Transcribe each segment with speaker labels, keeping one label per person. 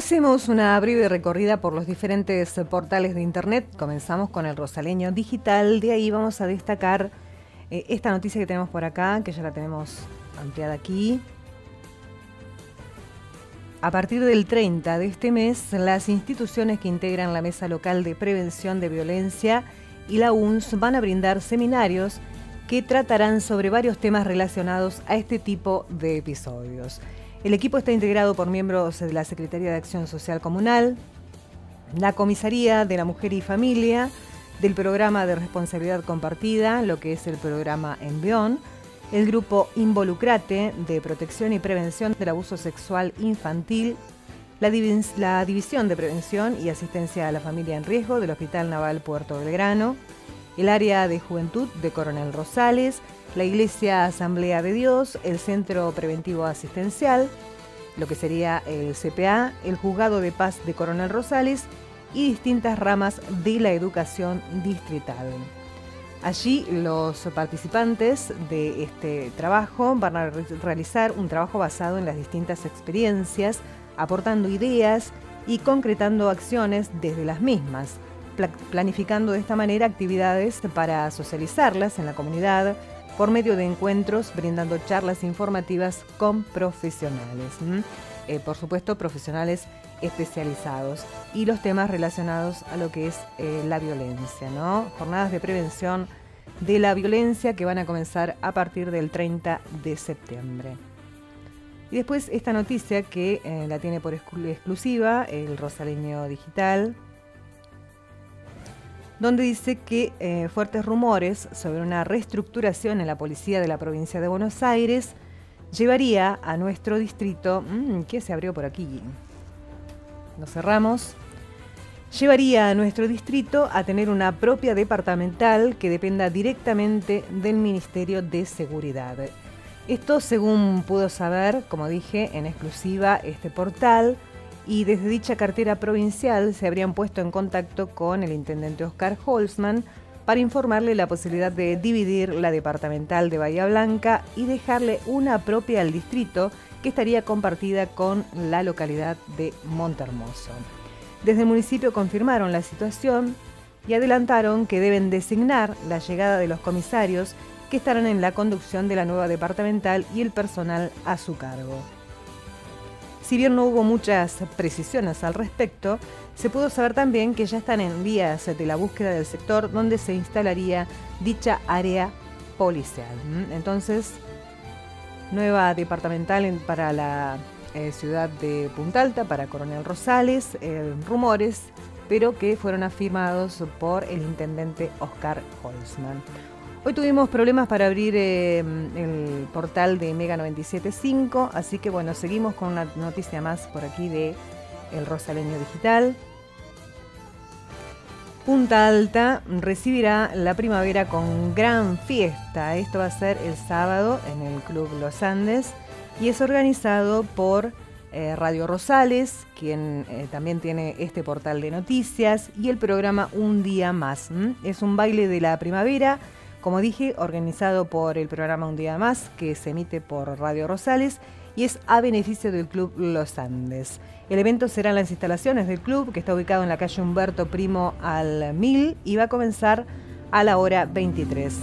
Speaker 1: Hacemos una breve recorrida por los diferentes portales de Internet. Comenzamos con el Rosaleño Digital. De ahí vamos a destacar eh, esta noticia que tenemos por acá, que ya la tenemos ampliada aquí. A partir del 30 de este mes, las instituciones que integran la Mesa Local de Prevención de Violencia y la UNS van a brindar seminarios que tratarán sobre varios temas relacionados a este tipo de episodios. El equipo está integrado por miembros de la Secretaría de Acción Social Comunal, la Comisaría de la Mujer y Familia, del Programa de Responsabilidad Compartida, lo que es el programa Envión, el grupo Involucrate de Protección y Prevención del Abuso Sexual Infantil, la, la, División de Prevención y Asistencia a la Familia en Riesgo del Hospital Naval Puerto Belgrano, el área de Juventud de Coronel Rosales, la Iglesia Asamblea de Dios, el Centro Preventivo Asistencial, lo que sería el CPA, el Juzgado de Paz de Coronel Rosales y distintas ramas de la educación distrital. Allí los participantes de este trabajo van a realizar un trabajo basado en las distintas experiencias, aportando ideas y concretando acciones desde las mismas, planificando de esta manera actividades para socializarlas en la comunidad, por medio de encuentros brindando charlas informativas con profesionales. Eh, por supuesto, profesionales especializados y los temas relacionados a lo que es eh, la violencia. Jornadas de prevención de la violencia que van a comenzar a partir del 30 de septiembre. Y después esta noticia que eh, la tiene por exclusiva el Rosaleño Digital, donde dice que eh, fuertes rumores sobre una reestructuración en la policía de la provincia de Buenos Aires llevaría a nuestro distrito, mm, ¿qué se abrió por aquí? Nos cerramos. Llevaría a nuestro distrito a tener una propia departamental que dependa directamente del Ministerio de Seguridad. Esto según pudo saber, como dije, en exclusiva este portal, y desde dicha cartera provincial se habrían puesto en contacto con el intendente Oscar Holzman para informarle la posibilidad de dividir la departamental de Bahía Blanca y dejarle una propia al distrito que estaría compartida con la localidad de Montermoso. Desde el municipio confirmaron la situación y adelantaron que deben designar la llegada de los comisarios que estarán en la conducción de la nueva departamental y el personal a su cargo. Si bien no hubo muchas precisiones al respecto, se pudo saber también que ya están en vías de la búsqueda del sector donde se instalaría dicha área policial. Entonces, nueva departamental para la eh, ciudad de Punta Alta, para Coronel Rosales, eh, rumores, pero que fueron afirmados por el intendente Oscar Holzman. Hoy tuvimos problemas para abrir eh, el portal de Mega 97.5, así que bueno, seguimos con una noticia más por aquí de El Rosaleño Digital. Punta Alta recibirá la primavera con gran fiesta. Esto va a ser el sábado en el Club Los Andes y es organizado por eh, Radio Rosales, quien eh, también tiene este portal de noticias, y el programa Un Día Más. Es un baile de la primavera como dije, organizado por el programa Un Día Más, que se emite por Radio Rosales y es a beneficio del Club Los Andes. El evento será en las instalaciones del club, que está ubicado en la calle Humberto Primo al 1000 y va a comenzar a la hora 23.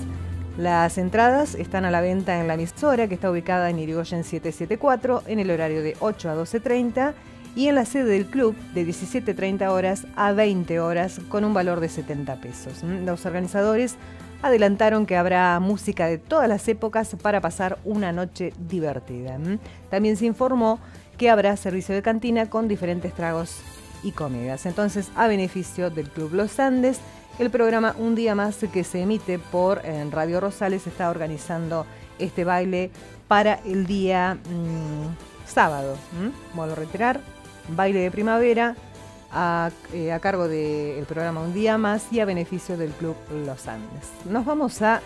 Speaker 1: Las entradas están a la venta en la emisora, que está ubicada en Irigoyen 774, en el horario de 8 a 12.30 y en la sede del club de 17.30 horas a 20 horas con un valor de 70 pesos. Los organizadores adelantaron que habrá música de todas las épocas para pasar una noche divertida. También se informó que habrá servicio de cantina con diferentes tragos y comidas. Entonces, a beneficio del Club Los Andes, el programa Un Día Más que se emite por Radio Rosales está organizando este baile para el día mm, sábado. Vuelvo a reiterar, baile de primavera eh, a, cargo del programa Un Día Más y a beneficio del Club Los Andes. Nos vamos a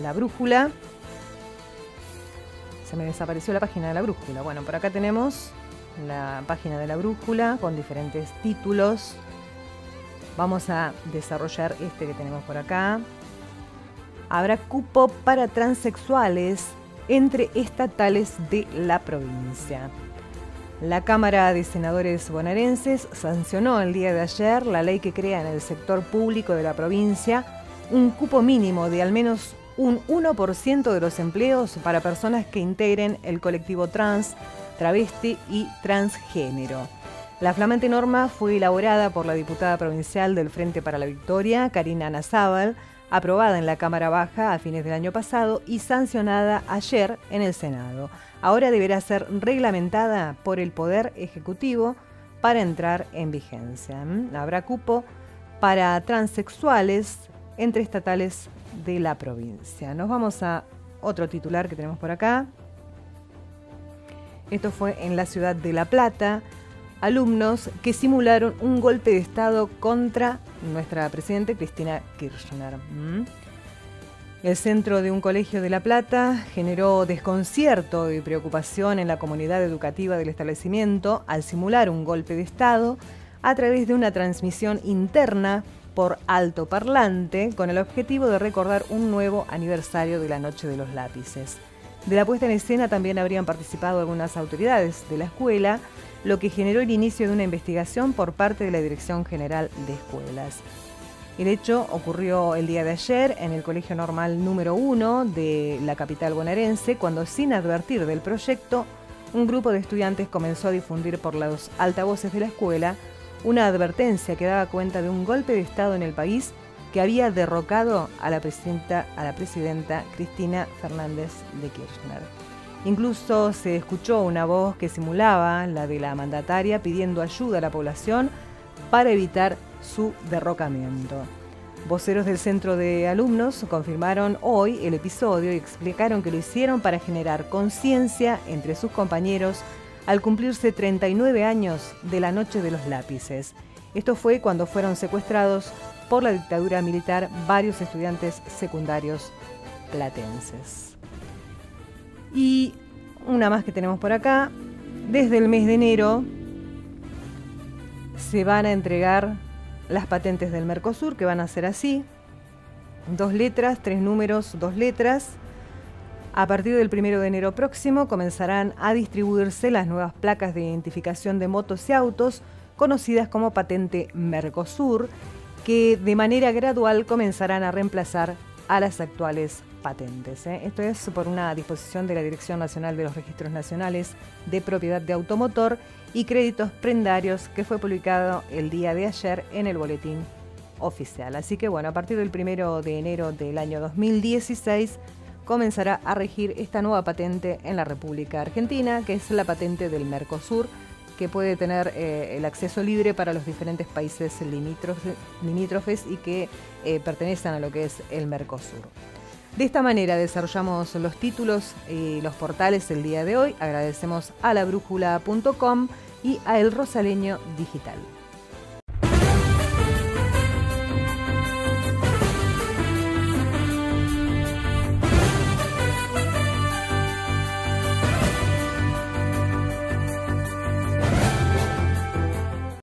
Speaker 1: la brújula. Se me desapareció la página de la brújula. Bueno, por acá tenemos la página de la brújula con diferentes títulos. Vamos a desarrollar este que tenemos por acá. Habrá cupo para transexuales entre estatales de la provincia. La Cámara de Senadores bonaerenses sancionó el día de ayer la ley que crea en el sector público de la provincia un cupo mínimo de al menos un 1% de los empleos para personas que integren el colectivo trans, travesti y transgénero. La flamante norma fue elaborada por la diputada provincial del Frente para la Victoria, Karina Nazábal, aprobada en la Cámara Baja a fines del año pasado y sancionada ayer en el Senado. Ahora deberá ser reglamentada por el Poder Ejecutivo para entrar en vigencia. ¿Mm? Habrá cupo para transexuales entre estatales de la provincia. Nos vamos a otro titular que tenemos por acá. Esto fue en la ciudad de La Plata. Alumnos que simularon un golpe de Estado contra nuestra presidenta Cristina Kirchner. El centro de un colegio de La Plata generó desconcierto y preocupación en la comunidad educativa del establecimiento al simular un golpe de Estado a través de una transmisión interna por alto parlante con el objetivo de recordar un nuevo aniversario de la Noche de los Lápices. De la puesta en escena también habrían participado algunas autoridades de la escuela, lo que generó el inicio de una investigación por parte de la Dirección General de Escuelas. El hecho ocurrió el día de ayer en el Colegio Normal número 1 de la capital bonaerense, cuando sin advertir del proyecto, un grupo de estudiantes comenzó a difundir por los altavoces de la escuela una advertencia que daba cuenta de un golpe de Estado en el país que había derrocado a la presidenta, a la presidenta Cristina Fernández de Kirchner. Incluso se escuchó una voz que simulaba la de la mandataria pidiendo ayuda a la población para evitar su derrocamiento. Voceros del centro de alumnos confirmaron hoy el episodio y explicaron que lo hicieron para generar conciencia entre sus compañeros al cumplirse 39 años de la Noche de los Lápices. Esto fue cuando fueron secuestrados por la dictadura militar varios estudiantes secundarios platenses. Y una más que tenemos por acá. Desde el mes de enero se van a entregar las patentes del Mercosur, que van a ser así. Dos letras, tres números, dos letras a partir del 1 de enero próximo comenzarán a distribuirse las nuevas placas de identificación de motos y autos conocidas como patente Mercosur, que de manera gradual comenzarán a reemplazar a las actuales patentes. ¿eh? Esto es por una disposición de la Dirección Nacional de los Registros Nacionales de Propiedad de Automotor y Créditos Prendarios que fue publicado el día de ayer en el boletín oficial. Así que bueno, a partir del 1 de enero del año 2016 comenzará a regir esta nueva patente en la República Argentina, que es la patente del Mercosur, que puede tener eh, el acceso libre para los diferentes países limítrofes, y que eh, pertenecen a lo que es el Mercosur. De esta manera desarrollamos los títulos y los portales el día de hoy. Agradecemos a labrújula.com y a El Rosaleño Digital.